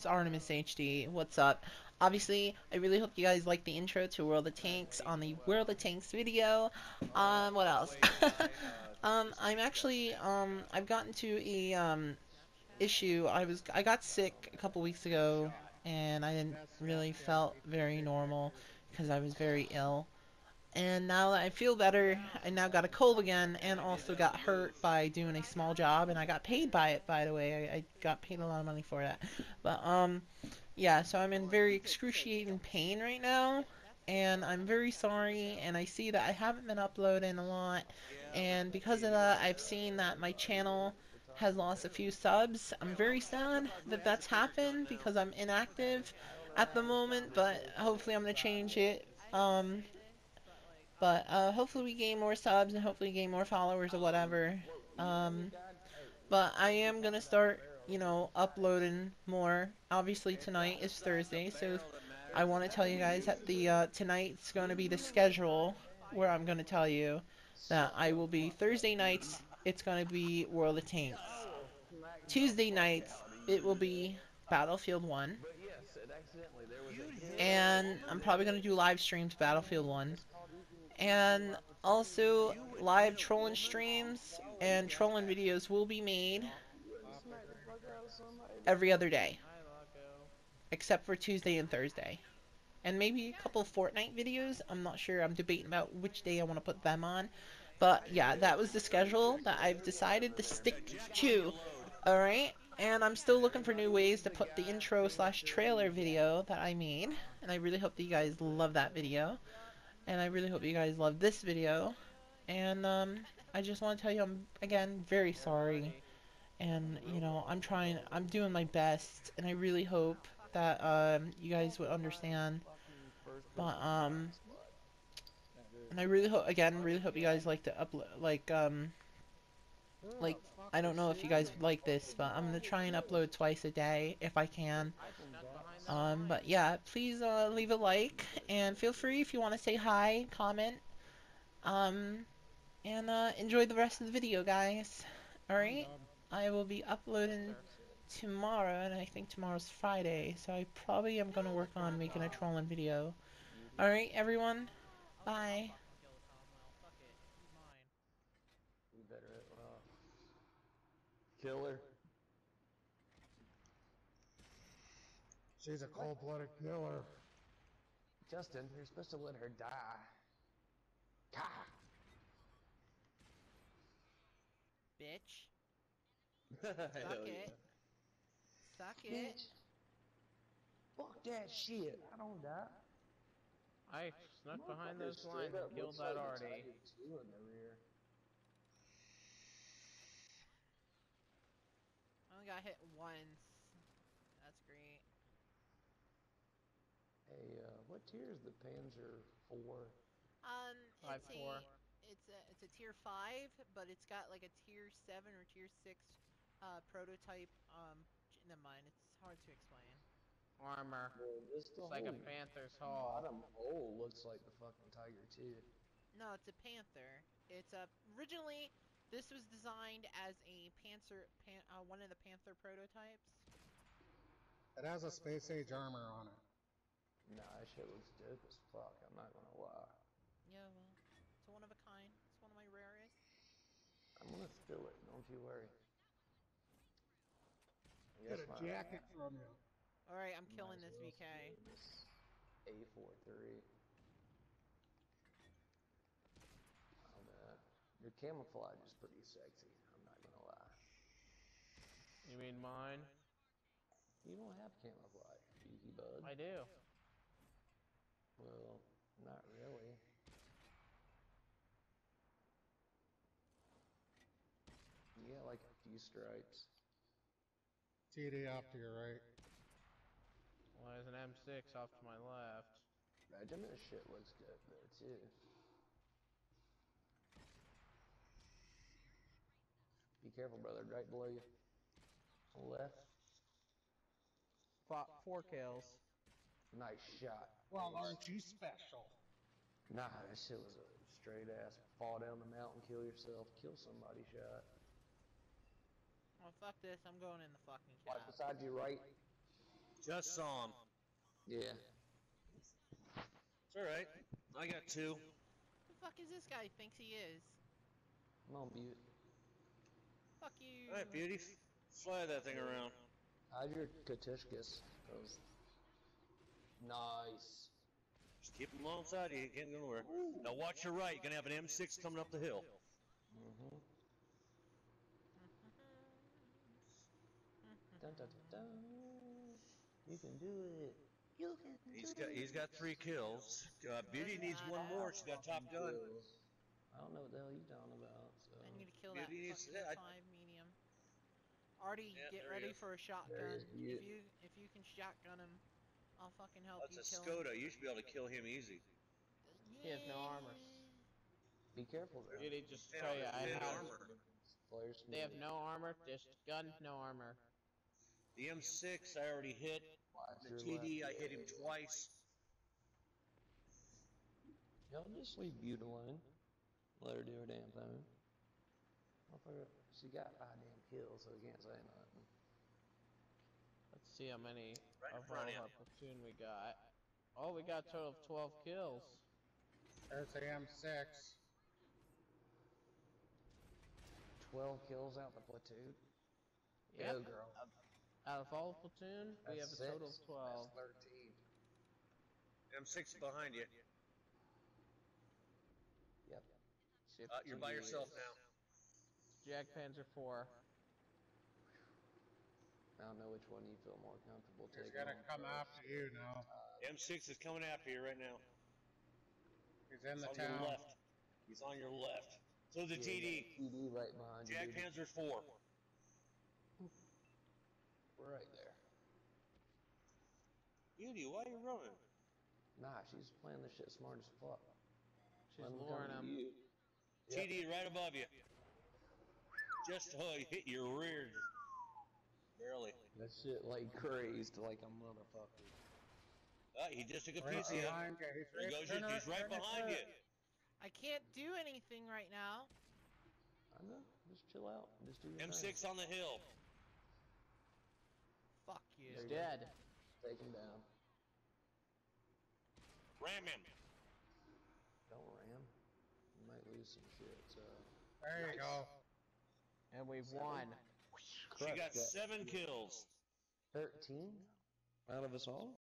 it's Artemis HD. What's up? Obviously, I really hope you guys like the intro to World of Tanks on the World of Tanks video. Um, what else? um, I'm actually, um, I've gotten to a, um, issue. I was, I got sick a couple weeks ago, and I didn't really felt very normal because I was very ill. And now that I feel better, I now got a cold again and also got hurt by doing a small job and I got paid by it by the way. I, I got paid a lot of money for that. But um yeah, so I'm in very excruciating pain right now and I'm very sorry and I see that I haven't been uploading a lot and because of that I've seen that my channel has lost a few subs. I'm very sad that that's happened because I'm inactive at the moment, but hopefully I'm going to change it. Um, but uh, hopefully we gain more subs and hopefully gain more followers or whatever. Um, but I am going to start, you know, uploading more. Obviously tonight is Thursday, so I want to tell you guys that the uh, tonight's going to be the schedule where I'm going to tell you that I will be Thursday nights. It's going to be World of Tanks. Tuesday nights it will be Battlefield 1. And I'm probably going to do live streams Battlefield 1 and also live trolling streams and trolling videos will be made every other day except for Tuesday and Thursday. And maybe a couple Fortnite videos. I'm not sure. I'm debating about which day I want to put them on. But yeah that was the schedule that I've decided to stick to. Alright? And I'm still looking for new ways to put the intro slash trailer video that I made. And I really hope that you guys love that video and I really hope you guys love this video. And um, I just want to tell you I'm, again, very sorry. And, you know, I'm trying, I'm doing my best. And I really hope that um, you guys would understand. But, um, and I really hope, again, really hope you guys like to upload, like, um, like, I don't know if you guys like this, but I'm going to try and upload twice a day if I can. Um, but yeah, please uh, leave a like and feel free if you want to say hi, comment, um, and uh, enjoy the rest of the video, guys. Alright? I will be uploading tomorrow, and I think tomorrow's Friday, so I probably am going to work on making a trolling video. Alright, everyone? Bye. Killer. She's a cold-blooded killer. Justin, you're supposed to let her die. Gah! Bitch. Suck Suck it. Suck it. Fuck that shit. I don't die. I snuck behind those lines and killed that Artie. Two in the rear. I only got hit once. That's great. Hey, uh, what tier is the Panzer 4? Um, Five, it's four. a it's a it's a tier five, but it's got like a tier seven or tier six uh, prototype. Um, j- never mind. It's hard to explain. Armor. Well, this the It's like a panther's hull. bottom hole looks like the fucking Tiger too. No, it's a Panther. It's a originally this was designed as a Panzer, pan, uh, one of the Panther prototypes. It has a space age armor on it. Nah, that shit looks dope as fuck, I'm not gonna lie. Yeah, well, it's a one of a kind. It's one of my rarest. I'm gonna steal it, don't you worry. I Get a my- jacket from you. All right, I'm killing this VK. this A43. Oh, man. Your camouflage is pretty sexy, I'm not gonna lie. You mean mine? You don't have camouflage, cheeky bud. I do. Well, not really. You got like a few stripes. TD off to your right. Well, there's an M6 off to my left. Regiment shit looks good though too. Be careful, brother. Right below you. Left. Fought four kills. Nice shot. Well, aren't you special? Nah, that shit was a straight ass fall down the mountain, kill yourself, kill somebody shot. Well, fuck this. I'm going in the fucking Watch cab. beside you, right. Just saw him. Yeah. It's alright. I got two. Who the fuck is this guy thinks he is? I'm on mute. Fuck you. Alright, beauty. Fly that thing around. How's your Katushkas? Cause... Nice. Just keep him alongside you. He can't go nowhere. Now watch your right. You're gonna have an M6 coming up the hill. Mm-hmm. Dun, dun, dun, dun. You can do it. You can He's do got it. he's got three kills. Uh, beauty needs one more. She's got top gun. I don't know what the hell you're talking about. So. I need to kill Yeah, that he needs- fucking yeah, I- five medium. Artie, Yeah, get ready is. for a shotgun. he is, he If you if you can shotgun him, I'll fucking help That's you a kill him. Skoda. You should be able to kill him easy. He has no armor. Be careful there. Dude, he just tell you, I they have have. armor. Players They have no armor. Just gun, no armor. The M6 I already hit. Watch The your TD I hit him twice. Y'all just leave Butte alone. Let her do her damn thing. Motherfucker, she got five damn kills, so we can't say nothing. Let's see how many Right of front all of our platoon we got. Oh, we got a total of 12 kills. There's the M6. 12 kills out the platoon. Yep. Go, girl. Out of all the platoon, we have a That's total six. of 12. That's 13. M6 behind you. Yep. Uh, you're by yourself now. Jagdpanzer 4. I don't know which one you feel more comfortable He's taking. gonna on come first. after you now. Uh, M6 is coming after you right now. He's in He's the on your town. left. He's on your left. So the Yeah, TD. TD right behind you. Jack dude. Panzer 4. We're right there. Beauty, why are you running? Nah, she's playing this shit smart as fuck. She's Let 'em come luring him. you. Yep. TD right above you. Just you hit your rear. Barely. That shit like crazed like a motherfucker. Uh, he just took a Right piece of you. behind There he goes. turn He's it- right turn behind you. I can't do anything right now. I know. Just chill out. Just do your. M6 on the hill. Fuck you. There He's dead. Take him down. Ram him. Don't ram. You might lose some shit. So. There you go. And we've won. She got seven kills. Thirteen out of us all.